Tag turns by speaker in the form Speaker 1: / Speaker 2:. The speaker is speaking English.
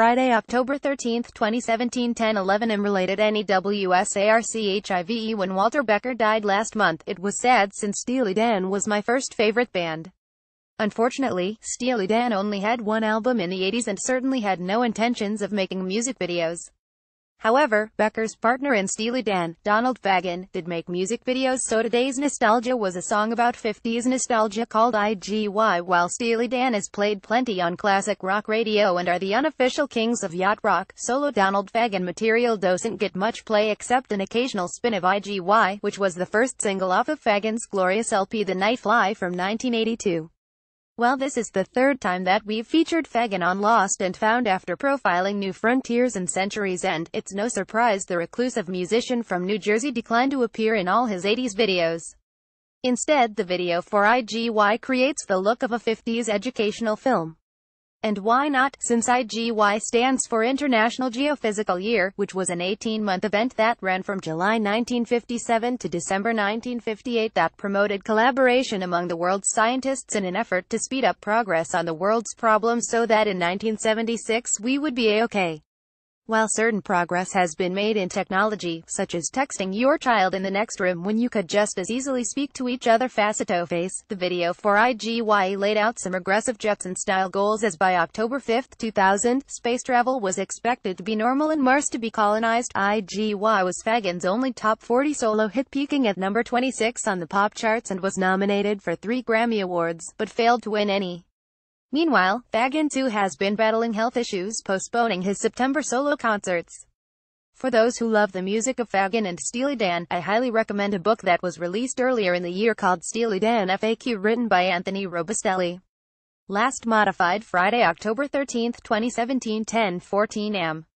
Speaker 1: Friday, October 13, 2017 10-11 am related NEWSARCHIVE when Walter Becker died last month. It was sad since Steely Dan was my first favorite band. Unfortunately, Steely Dan only had one album in the 80s and certainly had no intentions of making music videos. However, Becker's partner in Steely Dan, Donald Fagen, did make music videos so today's Nostalgia was a song about 50s nostalgia called IGY while Steely Dan is played plenty on classic rock radio and are the unofficial kings of yacht rock, solo Donald Fagen material doesn't get much play except an occasional spin of IGY, which was the first single off of Fagen's glorious LP The Nightfly from 1982. Well this is the third time that we've featured Fagen on Lost and Found after profiling New Frontiers and Century's End, it's no surprise the reclusive musician from New Jersey declined to appear in all his 80s videos. Instead the video for IGY creates the look of a 50s educational film. And why not, since IGY stands for International Geophysical Year, which was an 18-month event that ran from July 1957 to December 1958 that promoted collaboration among the world's scientists in an effort to speed up progress on the world's problems so that in 1976 we would be a-okay. While certain progress has been made in technology, such as texting your child in the next room when you could just as easily speak to each other face-to-face, the video for IGY laid out some aggressive Jetson-style goals as by October 5, 2000, space travel was expected to be normal and Mars to be colonized. IGY was Fagen's only top 40 solo hit peaking at number 26 on the pop charts and was nominated for three Grammy Awards, but failed to win any. Meanwhile, Fagen too has been battling health issues postponing his September solo concerts. For those who love the music of Fagen and Steely Dan, I highly recommend a book that was released earlier in the year called Steely Dan FAQ written by Anthony Robustelli. Last modified Friday, October 13, 2017 10:14 am.